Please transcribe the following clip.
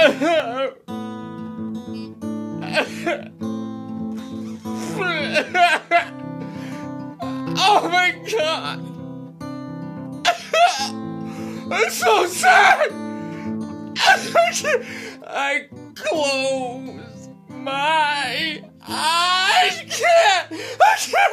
oh my god! I'm so sad! I close my eyes. I can't. I can't